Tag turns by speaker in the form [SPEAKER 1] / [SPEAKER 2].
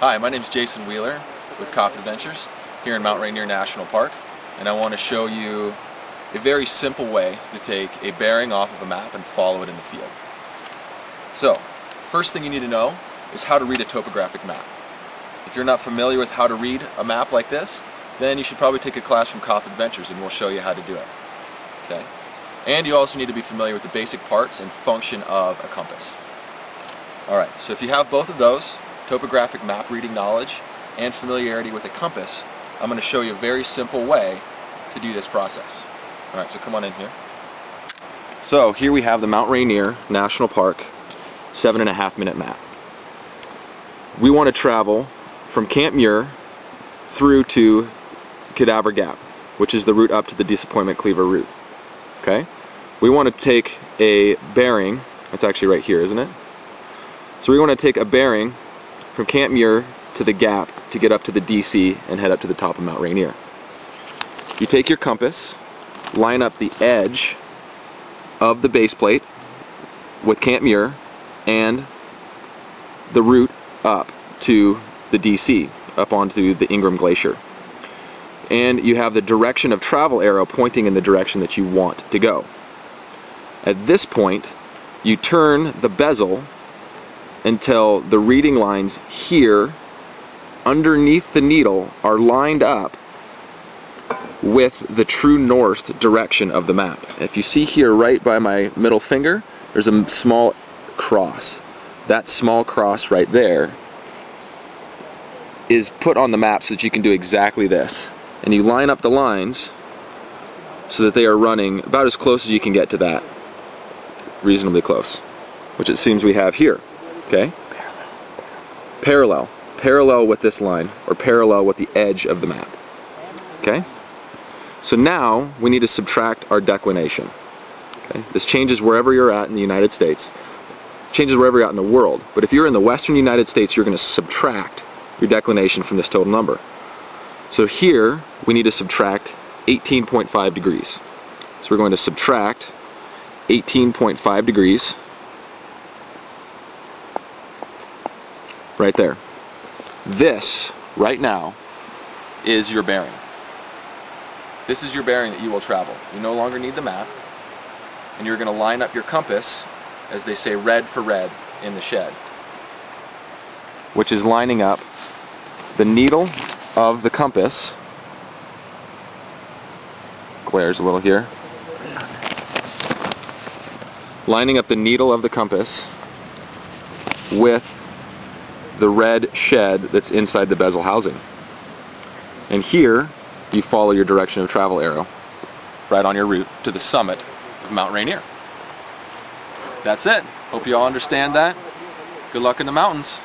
[SPEAKER 1] Hi, my name is Jason Wheeler with KAF Adventures here in Mount Rainier National Park and I want to show you a very simple way to take a bearing off of a map and follow it in the field. So, first thing you need to know is how to read a topographic map. If you're not familiar with how to read a map like this, then you should probably take a class from KAF Adventures and we'll show you how to do it. Okay? And you also need to be familiar with the basic parts and function of a compass. Alright, so if you have both of those, topographic map reading knowledge, and familiarity with a compass, I'm going to show you a very simple way to do this process. Alright, so come on in here. So here we have the Mount Rainier National Park seven and a half minute map. We want to travel from Camp Muir through to Cadaver Gap, which is the route up to the Disappointment Cleaver route. Okay? We want to take a bearing, that's actually right here, isn't it? So we want to take a bearing from Camp Muir to the Gap to get up to the DC and head up to the top of Mount Rainier. You take your compass, line up the edge of the base plate with Camp Muir and the route up to the DC, up onto the Ingram Glacier. And you have the direction of travel arrow pointing in the direction that you want to go. At this point, you turn the bezel until the reading lines here underneath the needle are lined up with the true north direction of the map. If you see here right by my middle finger, there's a small cross. That small cross right there is put on the map so that you can do exactly this. And you line up the lines so that they are running about as close as you can get to that. Reasonably close. Which it seems we have here. Okay? Parallel. Parallel with this line, or parallel with the edge of the map. Okay? So now we need to subtract our declination. Okay? This changes wherever you're at in the United States. Changes wherever you're at in the world. But if you're in the western United States, you're going to subtract your declination from this total number. So here, we need to subtract 18.5 degrees. So we're going to subtract 18.5 degrees right there. This, right now, is your bearing. This is your bearing that you will travel. You no longer need the map, and you're going to line up your compass, as they say, red for red in the shed, which is lining up the needle of the compass, glares a little here, lining up the needle of the compass with the red shed that's inside the bezel housing. And here, you follow your direction of travel arrow right on your route to the summit of Mount Rainier. That's it. Hope you all understand that. Good luck in the mountains.